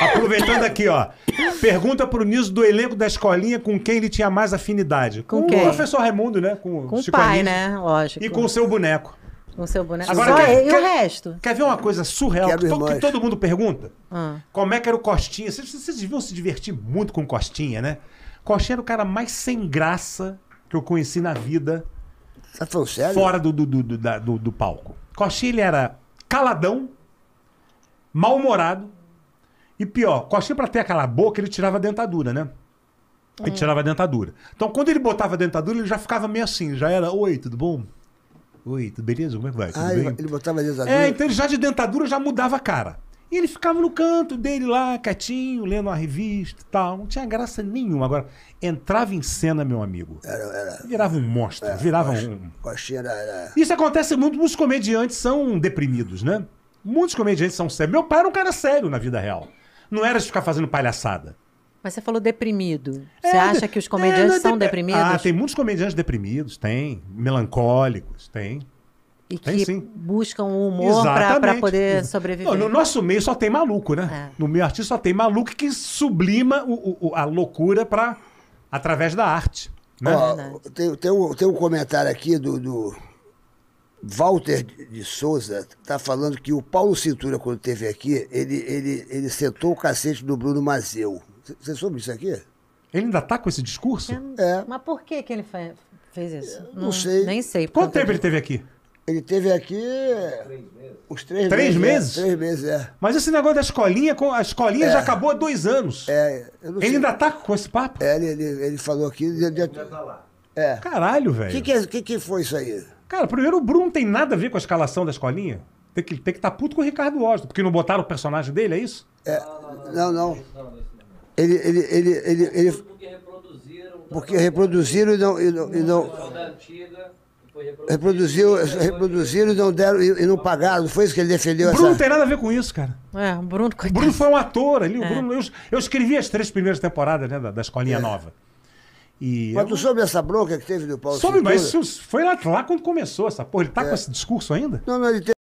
Aproveitando aqui, ó. Pergunta pro Niso do elenco da escolinha com quem ele tinha mais afinidade. Com o quem? professor Raimundo, né? Com, Com o Chico pai, Anísio. né? Lógico. E com o seu boneco. Com o seu boneco. Agora, Só quer- ele, e quer- o resto? Quer ver uma coisa surreal que, que todo mundo pergunta? Ah. Como é que era o Costinha? Vocês, vocês deviam se divertir muito com o Costinha, né? Costinha era o cara mais sem graça que eu conheci na vida, Tá falando sério? fora do, do, do, do- da- do- do palco. Costinha, ele era caladão, mal-humorado e pior, Costinha, pra ter aquela boca, ele tirava a dentadura, né? Ele tirava a dentadura. Então, quando ele botava a dentadura, ele já ficava meio assim, já era, oi, tudo bom? Oi, tudo beleza? Como é que vai? Tudo Ah, bem? ele, botava dentro da É, então ele já de dentadura já mudava a cara. E ele ficava no canto dele lá, quietinho, lendo uma revista e tal. Não tinha graça nenhuma. Agora, entrava em cena, meu amigo. Era, era. Virava um monstro, virava um. Coxinha era. era- Isso acontece muito, muitos comediantes são deprimidos, né? Muitos comediantes são sérios. Meu pai era um cara sério na vida real. Não era de ficar fazendo palhaçada. Mas você falou deprimido. Você É, acha que os é, comediantes não é são dep- deprimidos? Ah, tem muitos comediantes deprimidos, tem. Melancólicos, tem. E tem que sim. buscam o humor Exatamente. poder sobreviver. Não, no nosso meio só tem maluco, né? É. No meio artista só tem maluco que sublima o- o- a loucura pra, através da arte. Né? Ó, tem, tem, um, tem um comentário aqui do, do Walter de Souza, tá falando que o Paulo Cintura, quando esteve aqui, ele, ele, ele sentou o cacete do Bruno Mazeu. Você soube isso aqui? Ele ainda tá com esse discurso? É. Mas por que, que ele fe- fez isso? não sei. Nem sei. Quanto tempo ele disso. teve aqui? Ele teve aqui. Os três, Três meses? É, três meses, é. Mas esse negócio da escolinha, com- a escolinha já acabou há dois anos. É, eu não ele sei. ainda tá com esse papo? É, ele, ele, ele falou aqui. de- de- É. Caralho, O velho. que, que, é- que, que foi isso aí? Cara, primeiro o Bruno não tem nada a ver com a escalação da escolinha. Tem que estar tem que tá puto com o Ricardo Osdo, porque não botaram o personagem dele, é isso? É, não, não. Ele, ele, ele, ele, ele, Porque reproduziram. porque reproduziram e não, e não, e não reproduziu, reproduziram e não deram e, não pagaram. Não foi isso que ele defendeu O Bruno não essa. tem nada a ver com isso, cara. É, o Bruno, coitado. Bruno foi um ator ali. O Bruno, eu, eu escrevi as três primeiras temporadas né, da, da Escolinha Nova. E Mas tu soube essa bronca que teve do Paulo Soube, mas Cintura? isso foi lá, lá quando começou essa porra. Ele tá É. com esse discurso ainda? Não, não, ele teve